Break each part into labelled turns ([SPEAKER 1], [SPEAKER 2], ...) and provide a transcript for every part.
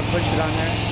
[SPEAKER 1] gonna push it on there?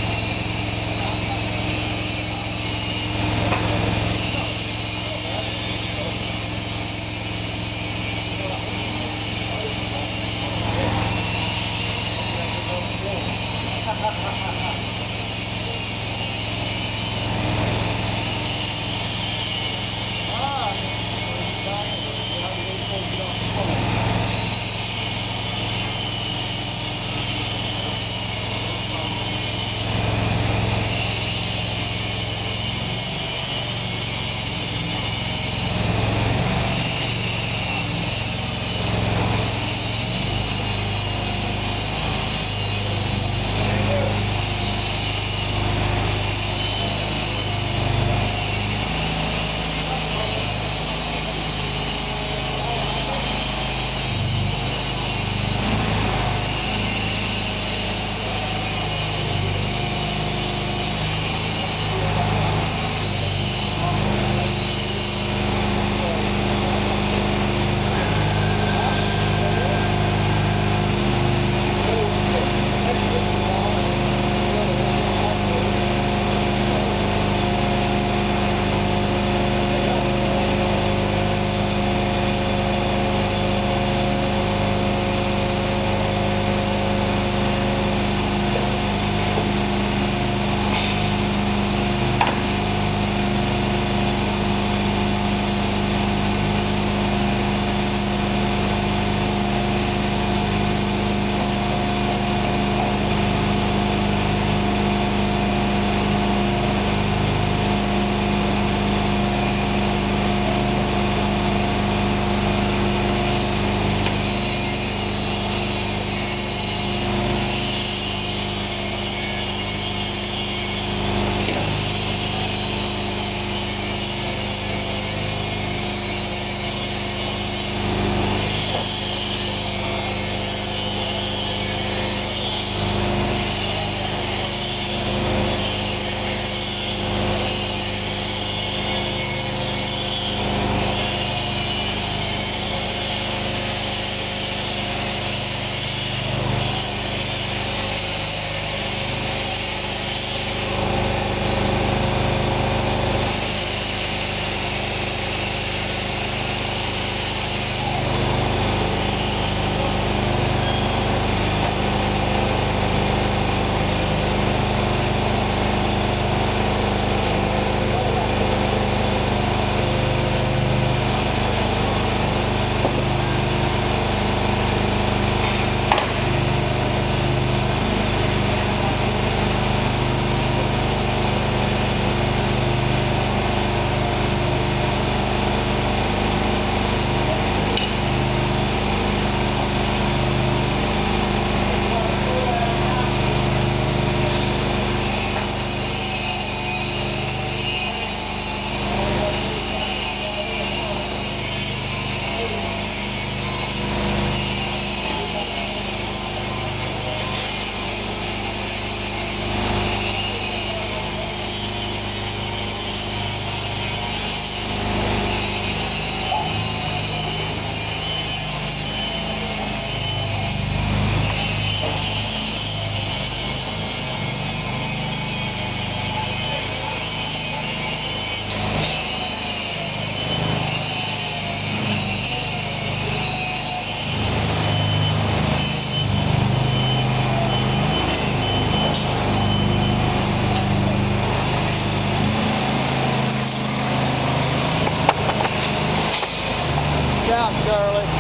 [SPEAKER 2] Job, Charlie.